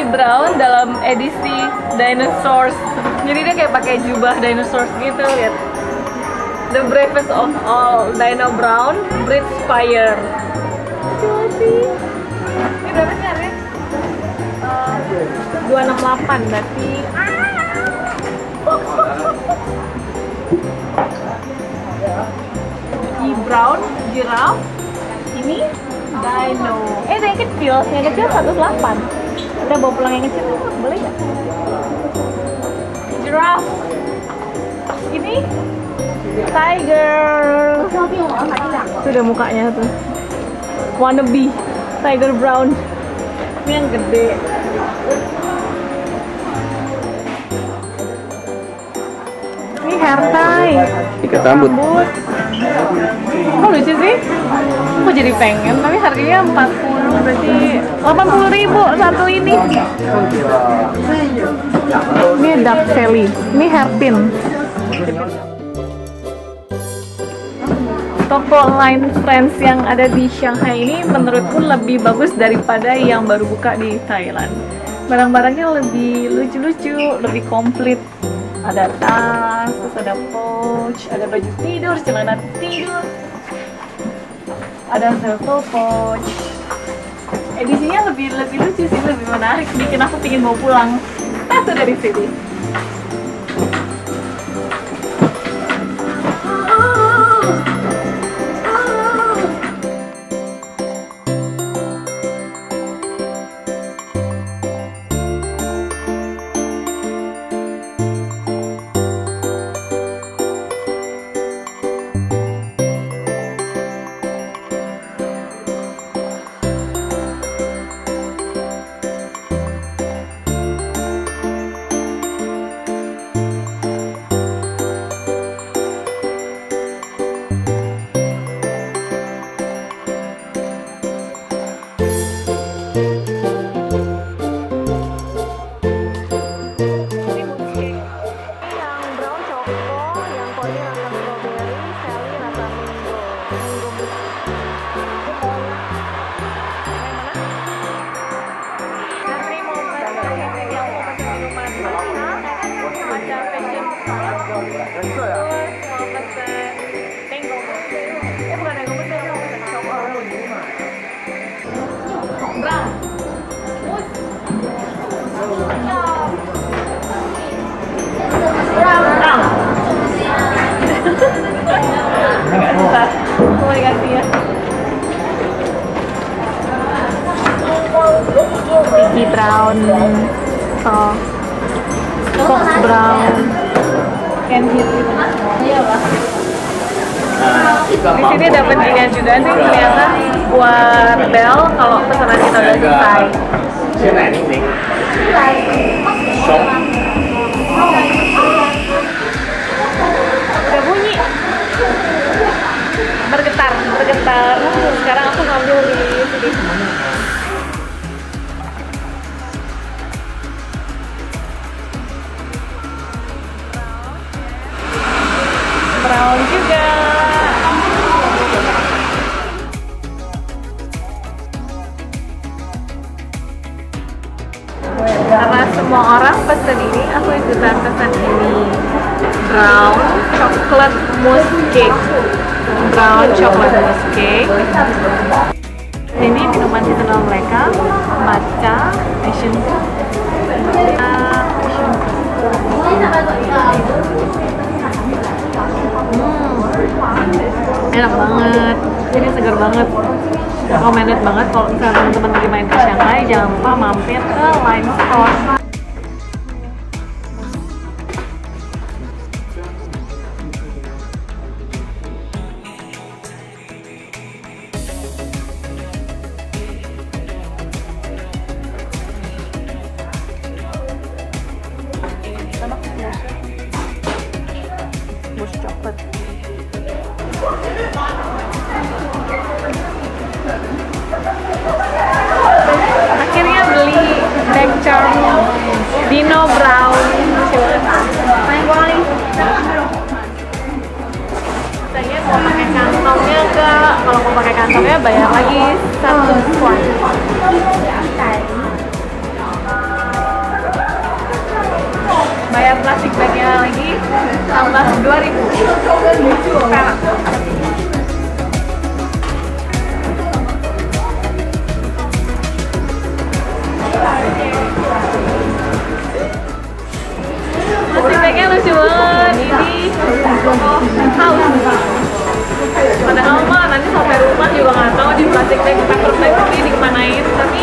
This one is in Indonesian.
Charlie Brown dalam edisi Dinosaurs. Jadi dia kayak pakai jubah dinosaurs gitu, lihat. The bravest of all, Dino Brown, breathes fire. Sih. Ini berapa sih harganya? Uh, 268 berarti. Di brown, giraffe, ini dino. Eh, yang kecil, yang kecil 108. Udah bawa pulang yang kecil, boleh nggak? Giraffe. Ini tiger. Sudah mukanya tuh. Wannabe tiger brown. Ini yang gede. Ini hair tie. Ikat rambut. Kok lucu sih? Aku jadi pengen, tapi harganya 40 berarti 80 ribu satu ini. Ini Duck Sally, ini hairpin. Toko Line Friends yang ada di Shanghai ini menurutku lebih bagus daripada yang baru buka di Thailand. Barang-barangnya lebih lucu-lucu, lebih komplit. Ada tas, terus ada pouch, ada baju tidur, celana tidur, ada travel pouch. Edisinya lebih lebih lucu sih, lebih menarik, bikin aku pingin mau pulang. Satu dari sini. Mantap. Brown. So Fox Brown, Ken Hit. Iya pak. Di sini dapat ini juga nih ternyata buat bel kalau pesanan kita udah selesai. Semua orang pesen ini, aku ikutan pesen ini. Brown chocolate mousse cake. Brown chocolate mousse cake. Ini minuman seasonal mereka, matcha, passion. Hmm, enak banget. Ini segar banget. Recommended banget kalau misalnya teman-teman lagi main ke Shanghai, jangan lupa mampir ke Line Store. Kalau mau pakai kantongnya bayar lagi satu squat. bayar plastik bagnya lagi tambah 2000 perak plastik bagnya lucu banget ini. Padahal mah nanti sampai rumah juga nggak tahu di plastik kita paper bag ini dikemanain tapi